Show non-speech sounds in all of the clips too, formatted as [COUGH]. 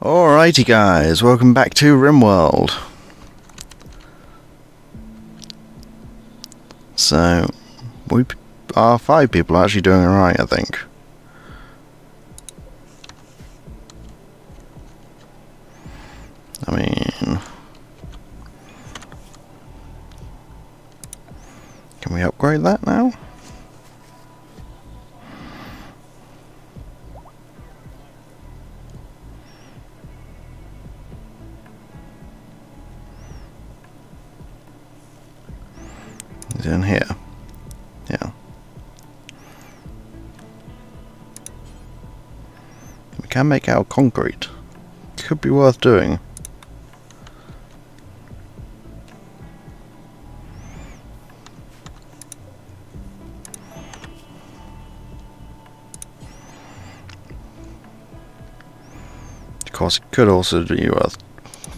Alrighty guys, welcome back to RimWorld. So, we are five people actually doing alright, I think. I mean... Can we upgrade that now? In here? Yeah. We can make our concrete. Could be worth doing. Of course, it could also be worth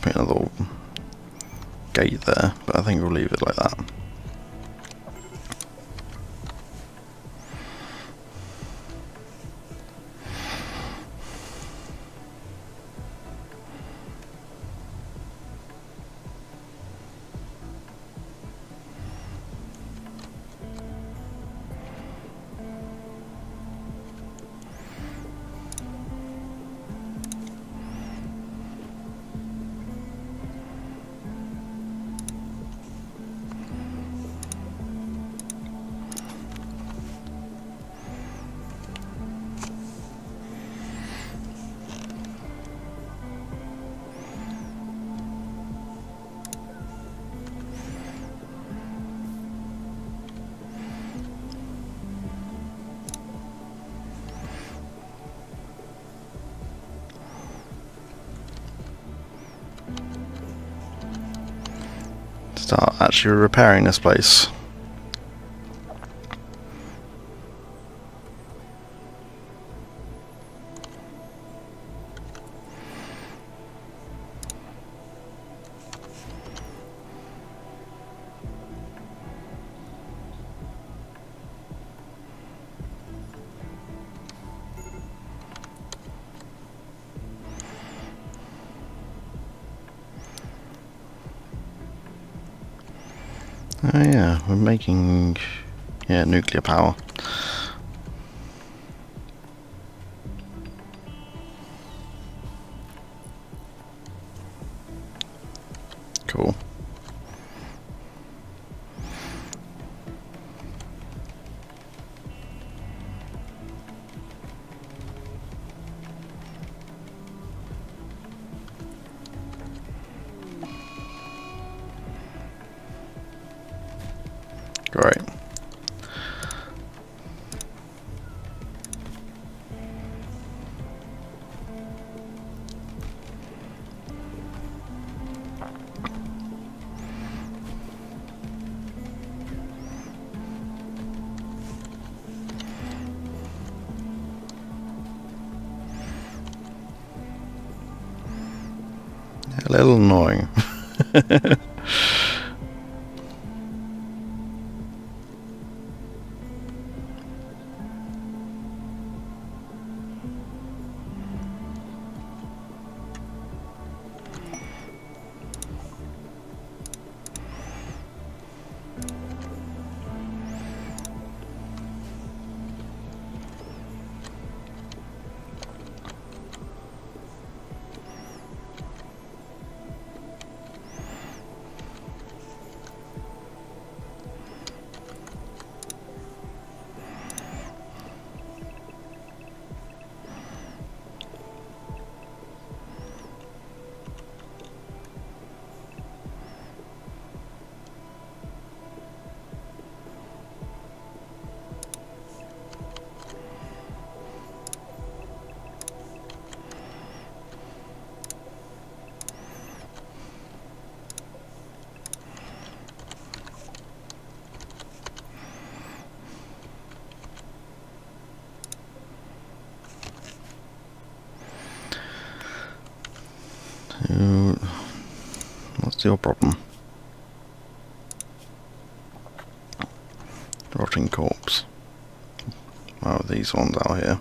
putting a little gate there, but I think we'll leave it like that. Start actually repairing this place. Oh yeah, we're making yeah nuclear power. A little annoying. [LAUGHS] Your problem? Rotting corpse. Oh, these ones out here.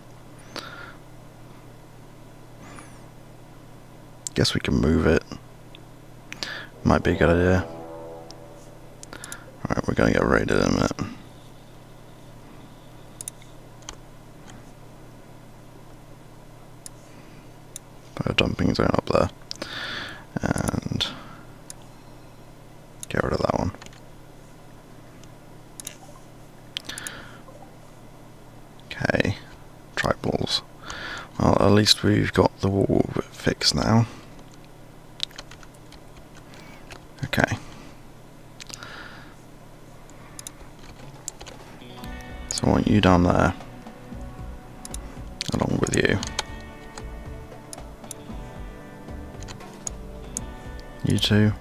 Guess we can move it. Might be a good idea. Alright, we're gonna get raided in a minute. Dumping zone up there. And get rid of that one. Okay, tribals. Well, at least we've got the wall fixed now. Okay. So I want you down there, along with you. You two,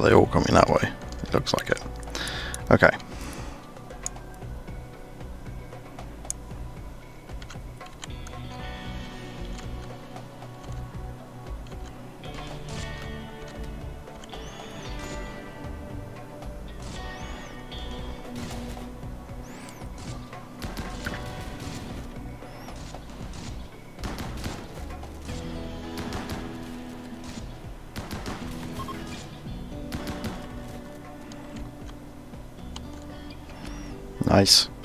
they all coming that way? It looks like it. Nice. [LAUGHS]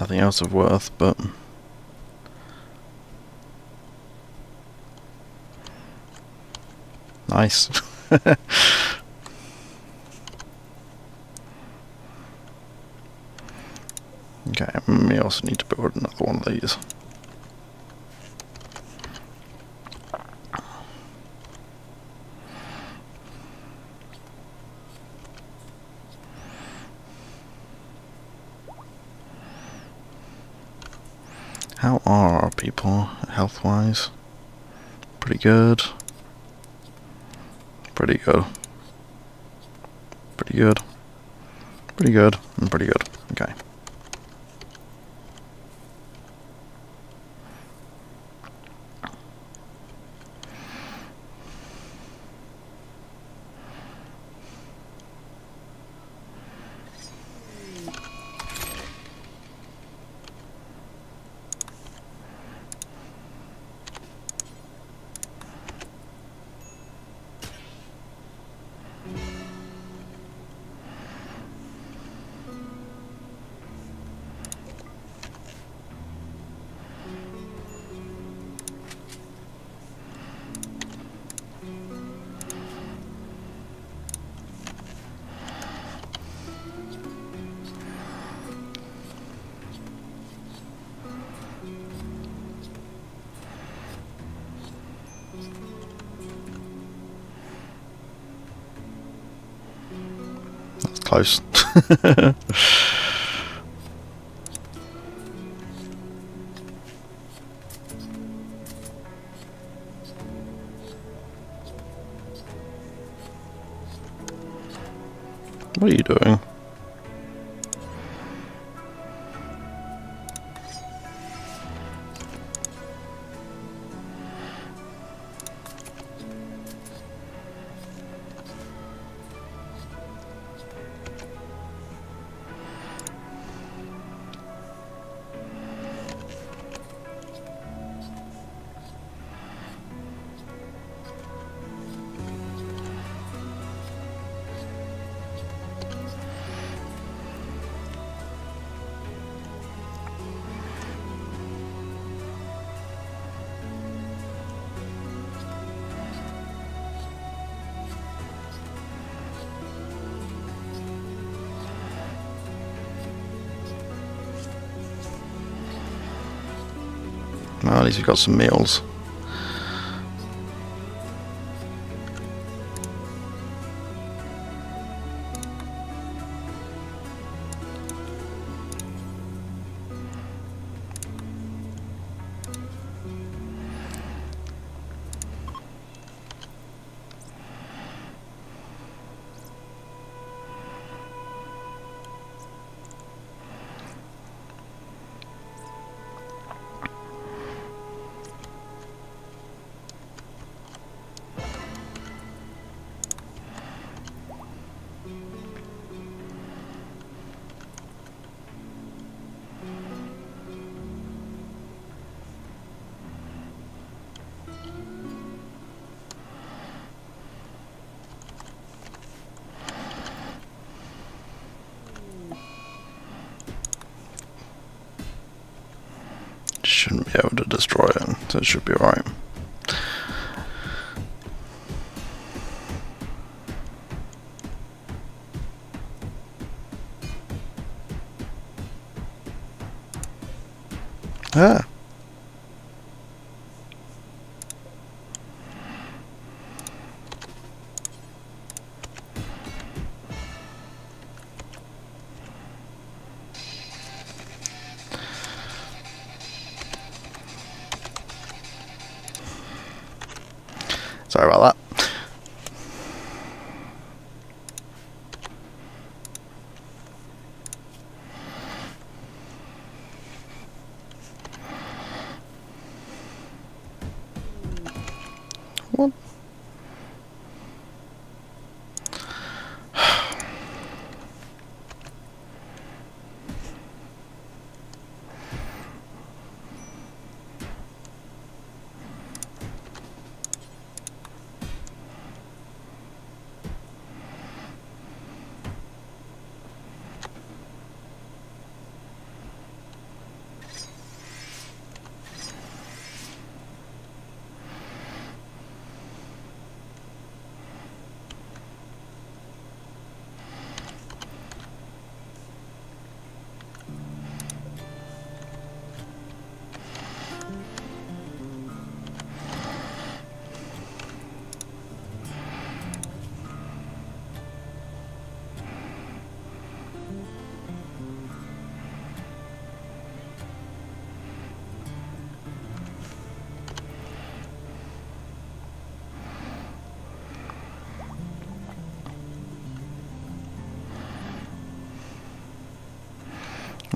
Nothing else of worth, but nice. [LAUGHS] [LAUGHS] okay, we also need to build another one of these. How are people health-wise? Pretty good. Pretty good. Pretty good. Pretty good. And pretty good. Close. [LAUGHS] what are you doing? Well, at least we got some meals. So it should be alright. Ah.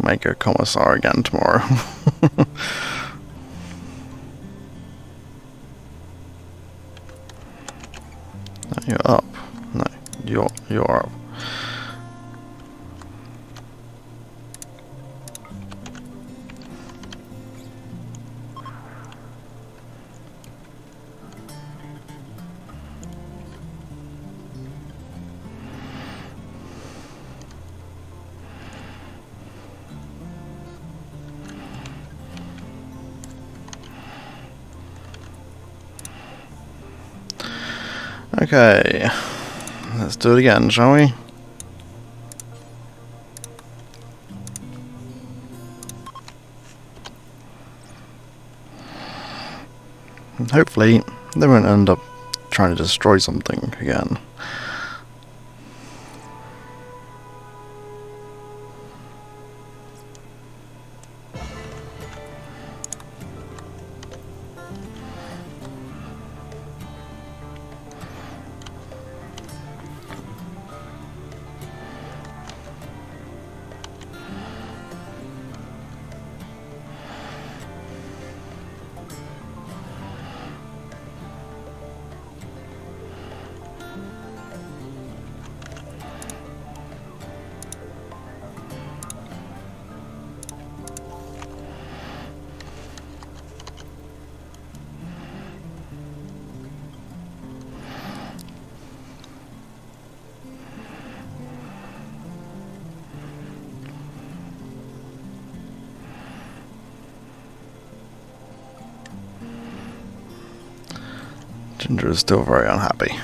Make a commissar again tomorrow. [LAUGHS] You're up. No, you're you're up. Okay, let's do it again, shall we? Hopefully, they won't end up trying to destroy something again. Ginger is still very unhappy.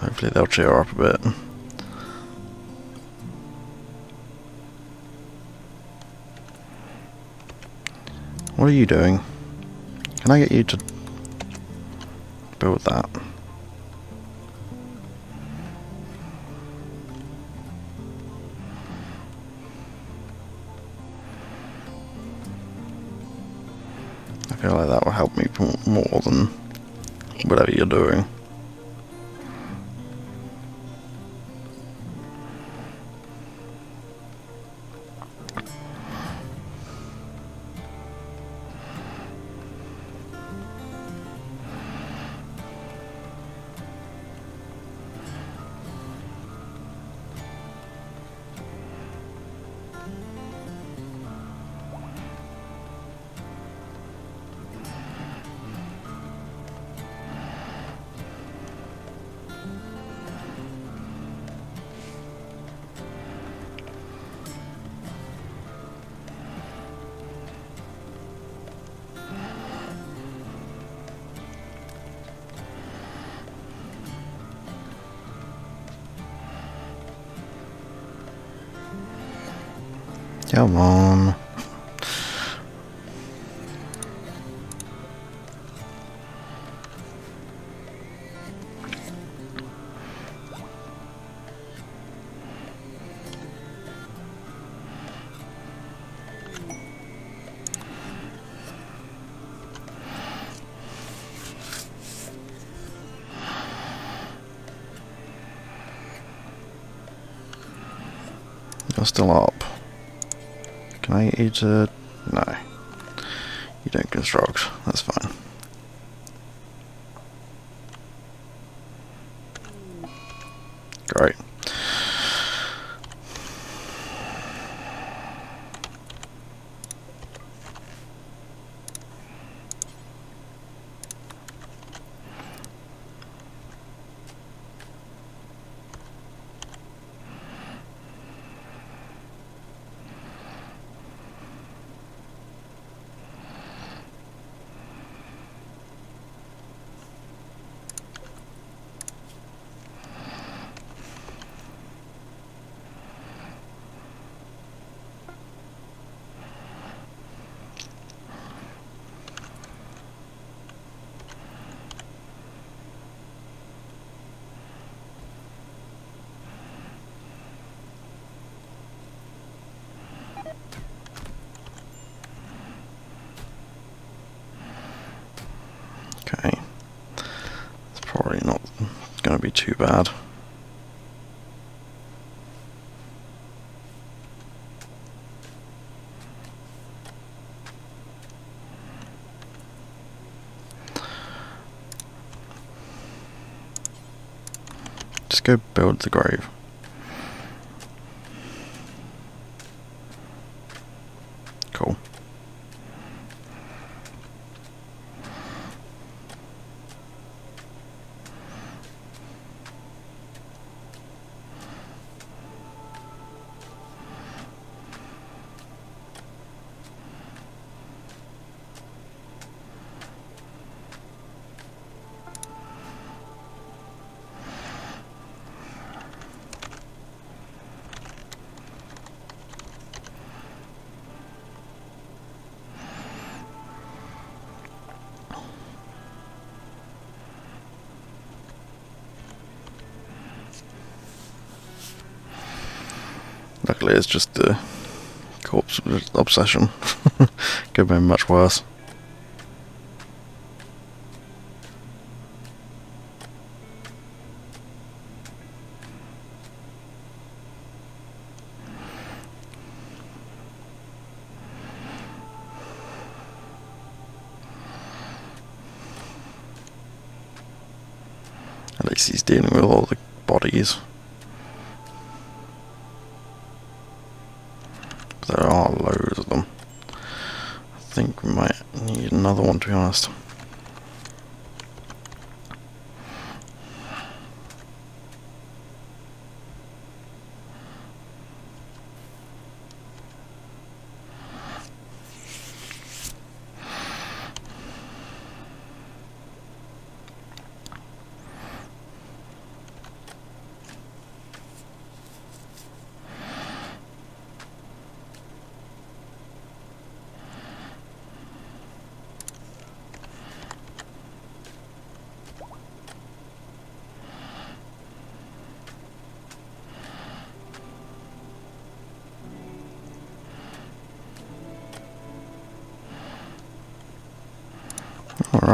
Hopefully they'll cheer her up a bit. What are you doing? Can I get you to build that? More than whatever you're doing. Come on. Still up. I eat it? No. You don't construct. That's fine. Great. Okay. It's probably not going to be too bad. Just go build the grave. Luckily, it's just the corpse obsession. [LAUGHS] Could have been much worse.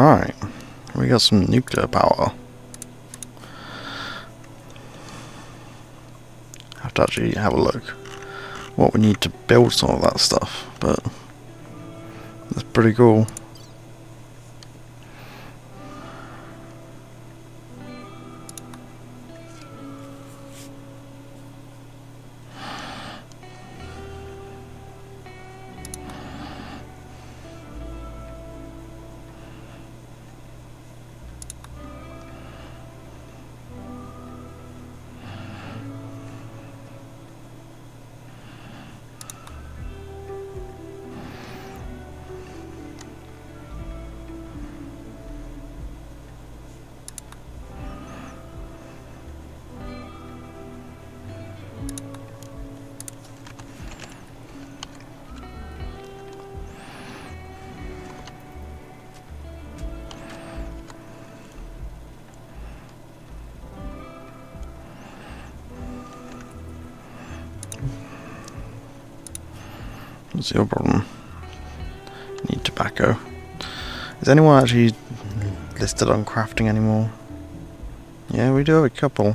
Right. We got some nuclear power. Have to actually have a look what we need to build some of that stuff, but that's pretty cool. What's your problem? Need tobacco. Is anyone actually listed on crafting anymore? Yeah, we do have a couple.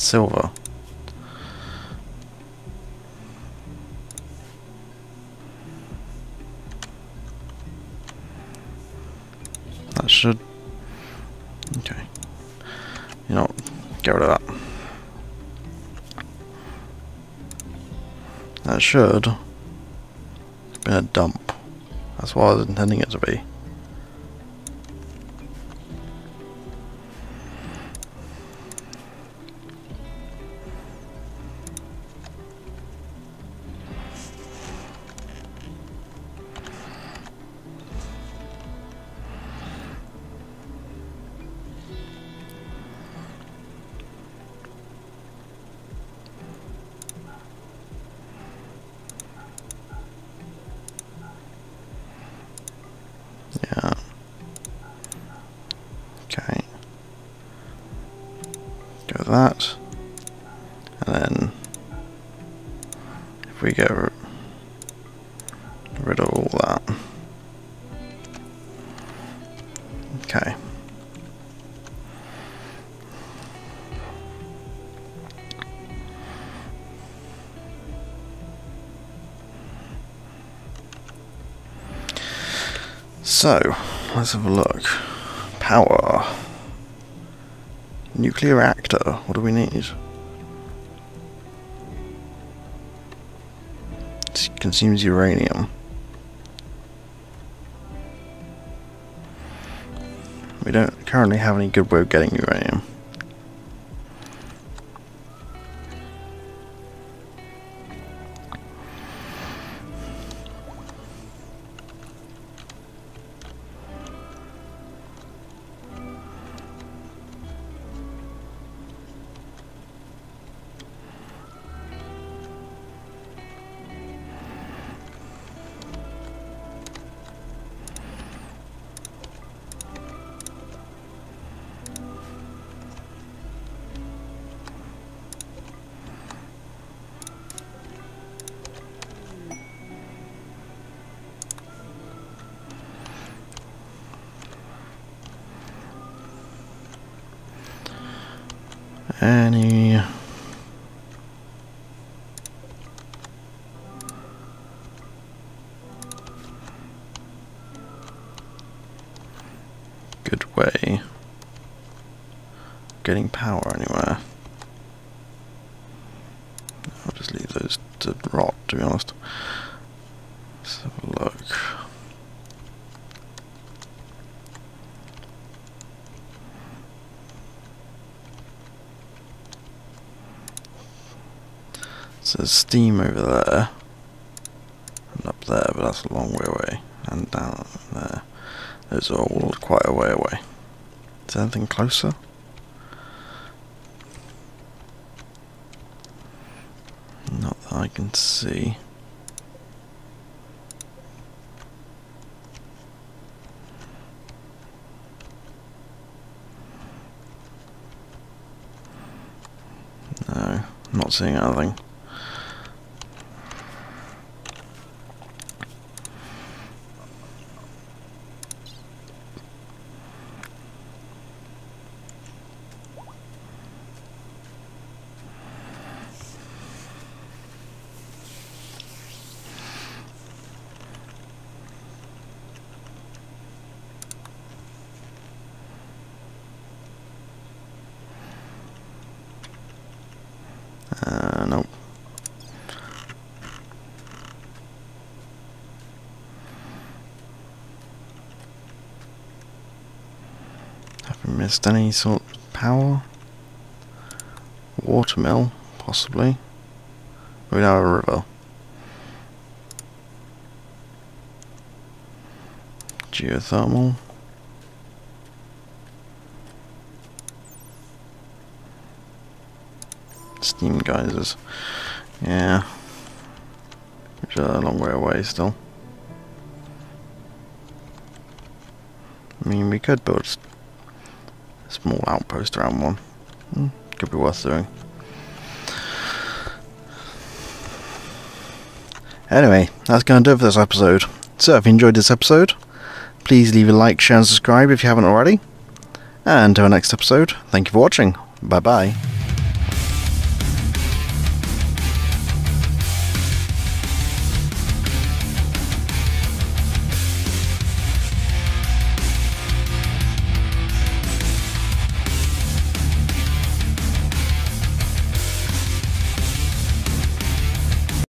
Silver. That should... Okay. You know, get rid of that. That should... Been a dump. That's what I was intending it to be. Then if we get rid of all that. Okay. So, let's have a look. Power. Nuclear reactor. What do we need? Consumes uranium. We don't currently have any good way of getting uranium. Any... Good way getting power anywhere. I'll just leave those to rot, to be honest. Let's have a look. So there's steam over there. And up there, but that's a long way away. And down there. Those are all quite a way away. Is there anything closer? Not that I can see. No, not seeing anything. Uh, nope. Have we missed any sort of power? Watermill, possibly. We now have a river. Geothermal. Steam geysers. Yeah. Which are a long way away still. I mean, we could build a small outpost around one. Hmm, could be worth doing. Anyway, that's going to do it for this episode. So, if you enjoyed this episode, please leave a like, share, and subscribe if you haven't already. And until our next episode, thank you for watching. Bye bye.